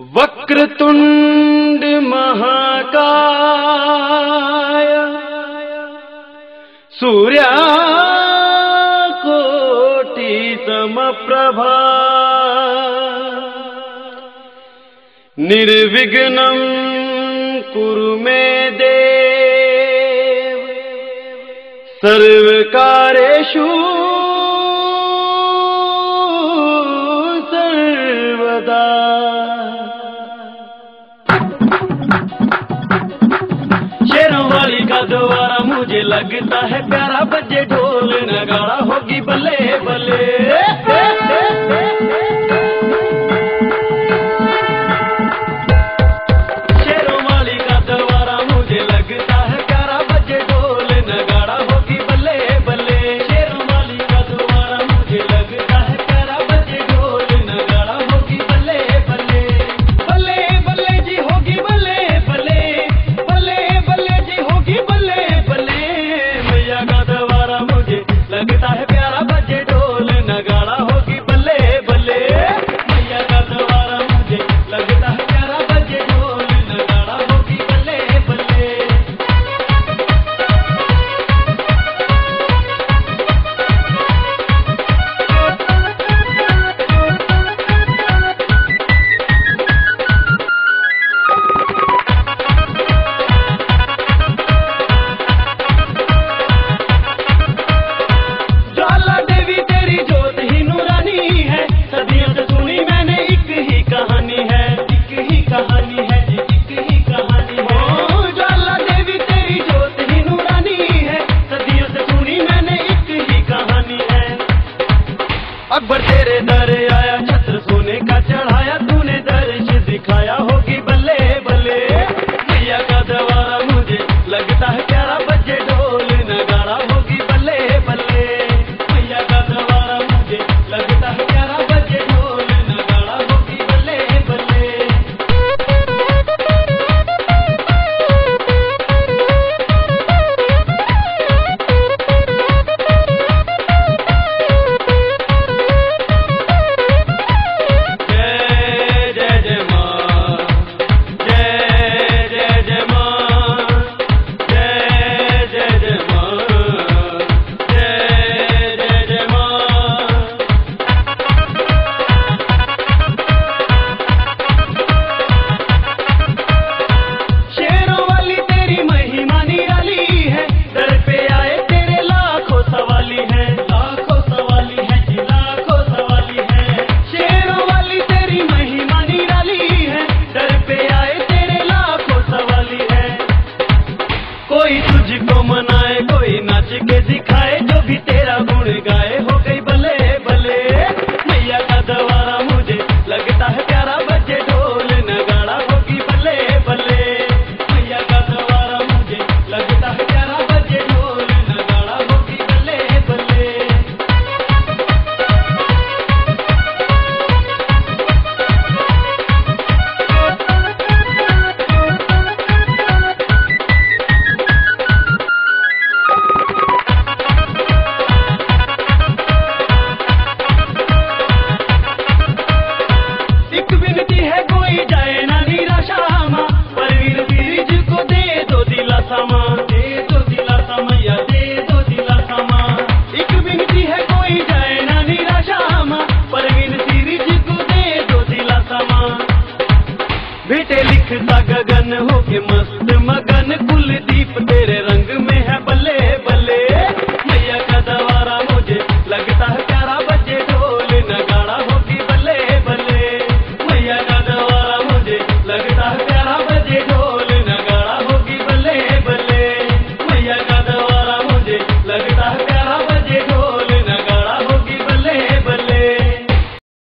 वक्रतुण्ड महाकाय। सूर्या कोटितमप्रभा निर्विघ्नम् कुरु मे देव। सर्वकारेषु सर्वदा। दोबारा मुझे लगता है प्यारा बजे ढोल नगाड़ा होगी बल्ले बल्ले। लगता है दर आया छत्र सोने का चढ़ाया तूने दर्श दिखाया हो Kesi Kesi